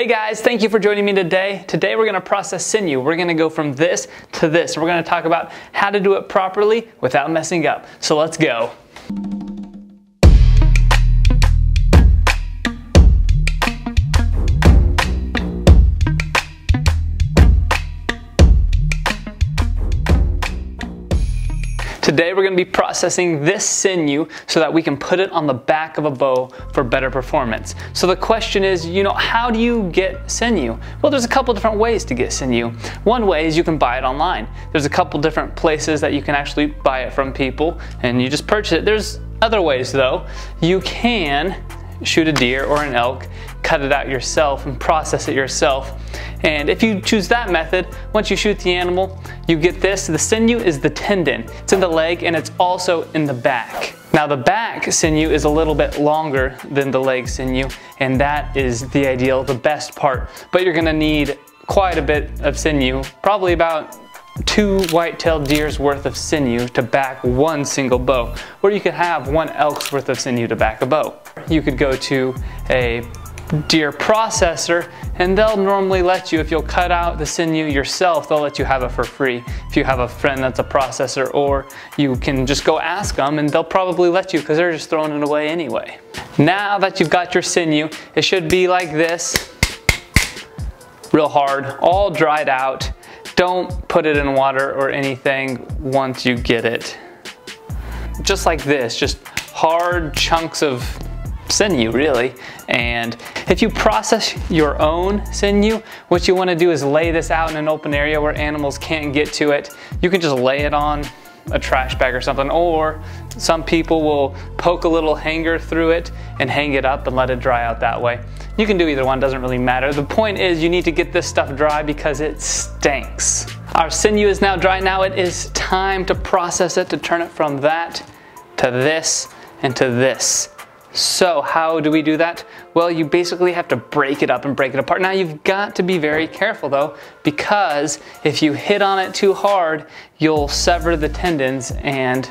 Hey guys, thank you for joining me today. Today we're gonna process sinew. We're gonna go from this to this. We're gonna talk about how to do it properly without messing up. So let's go. Today we're going to be processing this sinew so that we can put it on the back of a bow for better performance. So the question is, you know, how do you get sinew? Well, there's a couple different ways to get sinew. One way is you can buy it online. There's a couple different places that you can actually buy it from people and you just purchase it. There's other ways though. You can shoot a deer or an elk, cut it out yourself and process it yourself. And if you choose that method, once you shoot the animal, you get this. The sinew is the tendon. It's in the leg and it's also in the back. Now the back sinew is a little bit longer than the leg sinew and that is the ideal, the best part. But you're gonna need quite a bit of sinew, probably about two white-tailed deer's worth of sinew to back one single bow, or you could have one elk's worth of sinew to back a bow. You could go to a deer processor and they'll normally let you, if you'll cut out the sinew yourself, they'll let you have it for free. If you have a friend that's a processor or you can just go ask them and they'll probably let you because they're just throwing it away anyway. Now that you've got your sinew, it should be like this, real hard, all dried out. Don't put it in water or anything once you get it. Just like this, just hard chunks of sinew really. And if you process your own sinew, what you wanna do is lay this out in an open area where animals can't get to it. You can just lay it on a trash bag or something, or some people will poke a little hanger through it and hang it up and let it dry out that way. You can do either one, doesn't really matter. The point is you need to get this stuff dry because it stinks. Our sinew is now dry. Now it is time to process it, to turn it from that to this and to this. So how do we do that? Well, you basically have to break it up and break it apart. Now you've got to be very careful though, because if you hit on it too hard, you'll sever the tendons and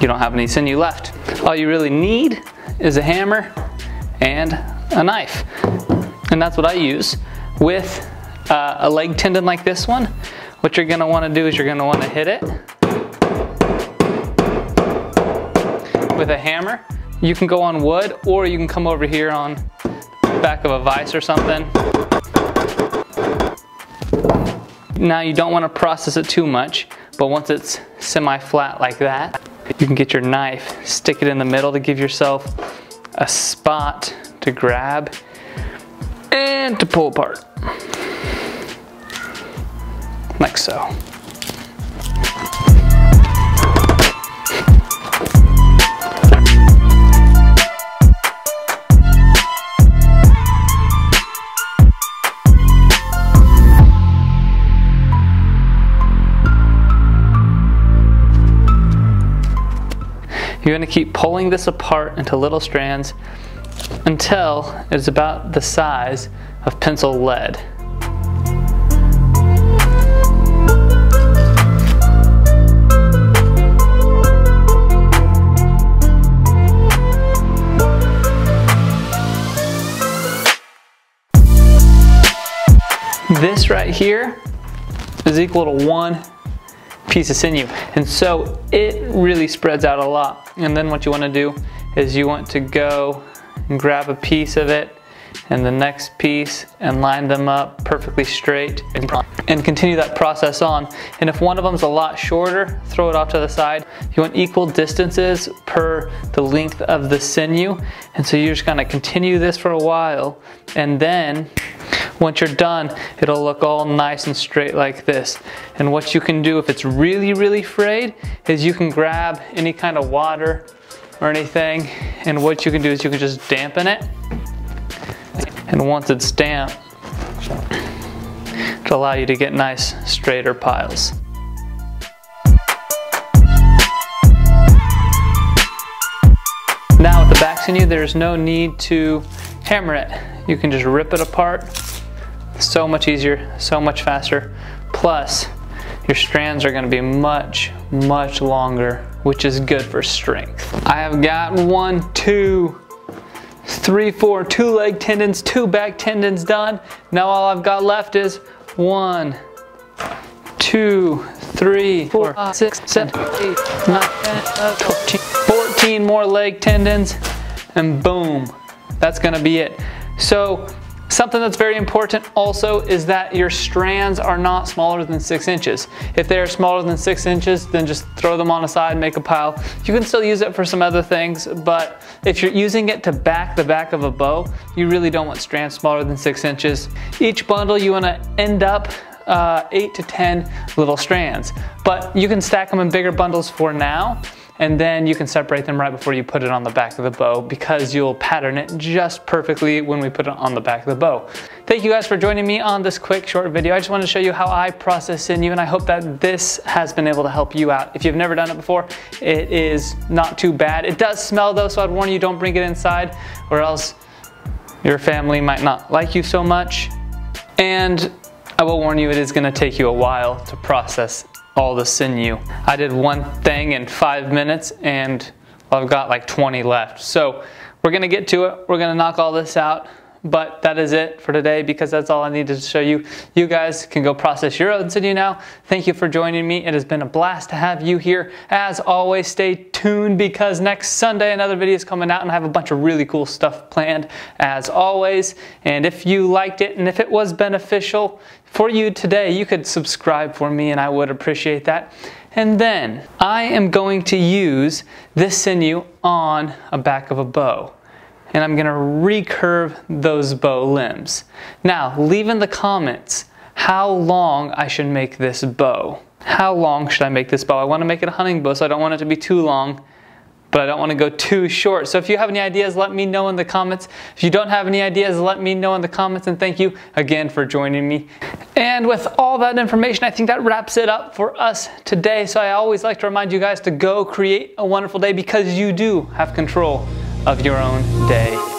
you don't have any sinew left. All you really need is a hammer and a knife. And that's what I use with uh, a leg tendon like this one. What you're gonna wanna do is you're gonna wanna hit it with a hammer you can go on wood or you can come over here on back of a vise or something. Now you don't want to process it too much, but once it's semi-flat like that, you can get your knife, stick it in the middle to give yourself a spot to grab and to pull apart. Like so. You're going to keep pulling this apart into little strands until it's about the size of pencil lead. This right here is equal to one piece of sinew. And so it really spreads out a lot. And then what you wanna do is you want to go and grab a piece of it and the next piece and line them up perfectly straight and continue that process on. And if one of them's a lot shorter, throw it off to the side. You want equal distances per the length of the sinew. And so you're just gonna continue this for a while and then once you're done, it'll look all nice and straight like this. And what you can do if it's really, really frayed is you can grab any kind of water or anything and what you can do is you can just dampen it and once it's damp it'll allow you to get nice straighter piles. Now with the backs back sinew there's no need to hammer it. You can just rip it apart so much easier, so much faster. Plus, your strands are gonna be much, much longer, which is good for strength. I have got one, two, three, four, two leg tendons, two back tendons done. Now all I've got left is one, two, three, four, five, six, seven, eight, nine, 10, 12, 14 more leg tendons, and boom, that's gonna be it. So Something that's very important also is that your strands are not smaller than six inches. If they are smaller than six inches, then just throw them on a side, make a pile. You can still use it for some other things, but if you're using it to back the back of a bow, you really don't want strands smaller than six inches. Each bundle you wanna end up uh, eight to 10 little strands, but you can stack them in bigger bundles for now and then you can separate them right before you put it on the back of the bow because you'll pattern it just perfectly when we put it on the back of the bow. Thank you guys for joining me on this quick short video. I just wanted to show you how I process sinew and I hope that this has been able to help you out. If you've never done it before, it is not too bad. It does smell though, so I'd warn you don't bring it inside or else your family might not like you so much. And I will warn you, it is gonna take you a while to process all the sinew. I did one thing in five minutes and I've got like 20 left. So we're gonna get to it. We're gonna knock all this out. But that is it for today because that's all I needed to show you. You guys can go process your own sinew now. Thank you for joining me. It has been a blast to have you here. As always, stay tuned because next Sunday another video is coming out and I have a bunch of really cool stuff planned as always. And if you liked it and if it was beneficial for you today, you could subscribe for me and I would appreciate that. And then I am going to use this sinew on a back of a bow and I'm gonna recurve those bow limbs. Now, leave in the comments how long I should make this bow. How long should I make this bow? I wanna make it a hunting bow, so I don't want it to be too long, but I don't wanna go too short. So if you have any ideas, let me know in the comments. If you don't have any ideas, let me know in the comments, and thank you again for joining me. And with all that information, I think that wraps it up for us today. So I always like to remind you guys to go create a wonderful day because you do have control of your own day.